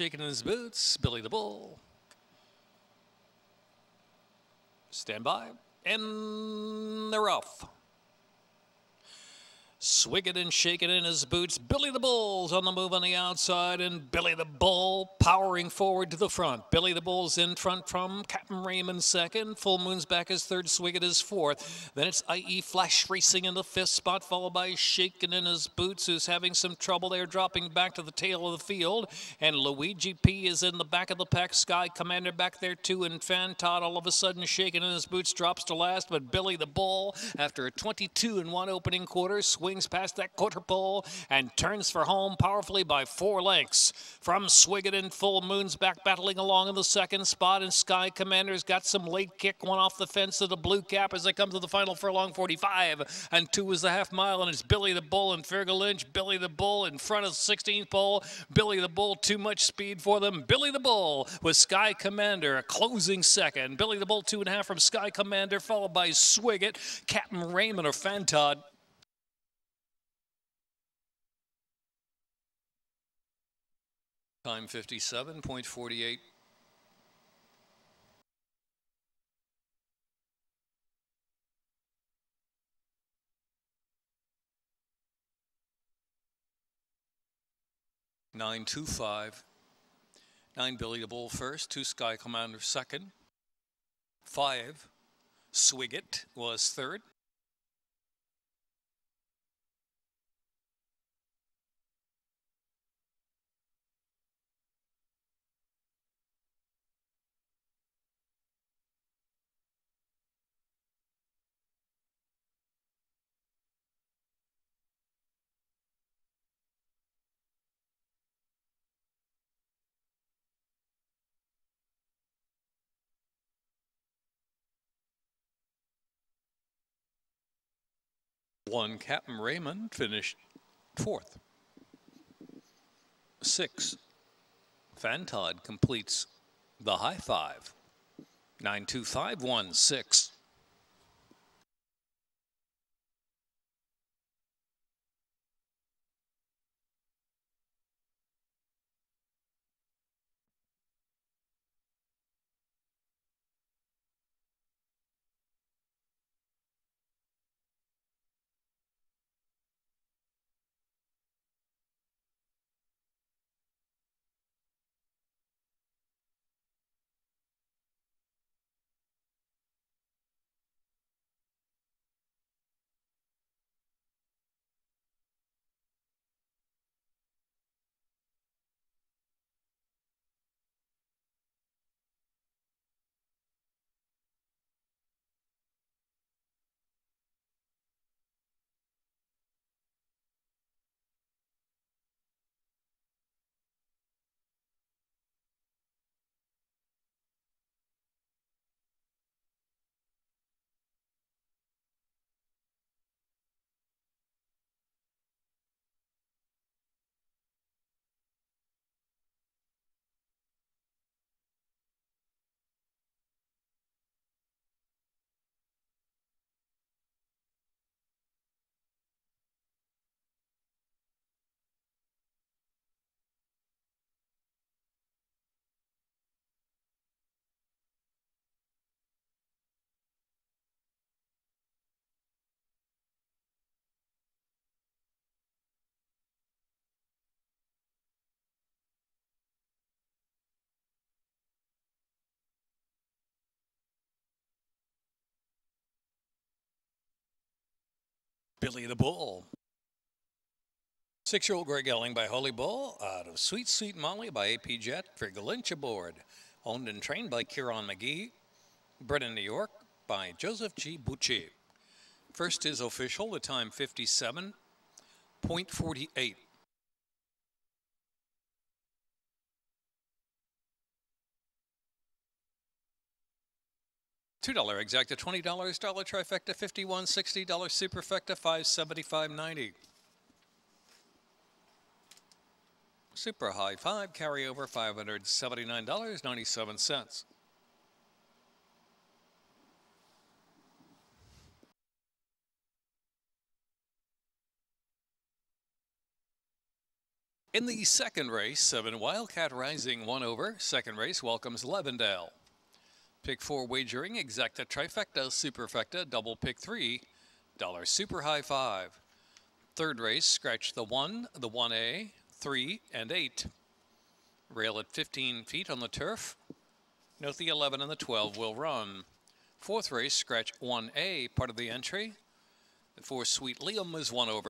shaking in his boots. Billy the Bull. Stand by. And they're off. Swigging and shaking in his boots. Billy the Bull's on the move on the outside, and Billy the Bull powering forward to the front. Billy the Bull's in front from Captain Raymond second. Full Moon's back as third. Swiggin is fourth. Then it's IE Flash racing in the fifth spot, followed by Shaking in his boots, who's having some trouble there, dropping back to the tail of the field. And Luigi P is in the back of the pack. Sky Commander back there too, and Fantod all of a sudden shaking in his boots, drops to last. But Billy the Bull, after a 22 and one opening quarter, swings swings past that quarter pole and turns for home powerfully by four lengths. From Swiggin and Full Moon's back battling along in the second spot, and Sky Commander's got some late kick, one off the fence to the blue cap as they come to the final furlong 45. And two is the half mile, and it's Billy the Bull and Fergal Lynch. Billy the Bull in front of the 16th pole. Billy the Bull, too much speed for them. Billy the Bull with Sky Commander, a closing second. Billy the Bull, two and a half from Sky Commander, followed by Swigget, Captain Raymond or Fantod. Time 57.48. Nine two five. Nine Billy the Bull first, two Sky Commander second. Five Swigget was third. One, Captain Raymond finished fourth. Six, Fantod completes the high five. Nine two five one six. Billy the Bull. Six-year-old gray gelding by Holy Bull out of Sweet Sweet Molly by AP Jet Fergal Lynch aboard. Owned and trained by Kieran McGee. Bred in New York by Joseph G. Bucci. First is official, the time 57.48. $2 exacta, $20 trifecta, 51 $60 superfecta, 575.90. Super high five carryover $579.97. In the second race, seven Wildcat Rising one over. Second race welcomes Levendale. Pick four wagering, exacta trifecta, superfecta, double pick three, dollar super high five. Third race, scratch the one, the 1A, three, and eight. Rail at 15 feet on the turf. Note the 11 and the 12 will run. Fourth race, scratch 1A, part of the entry. The four Sweet Liam is one over.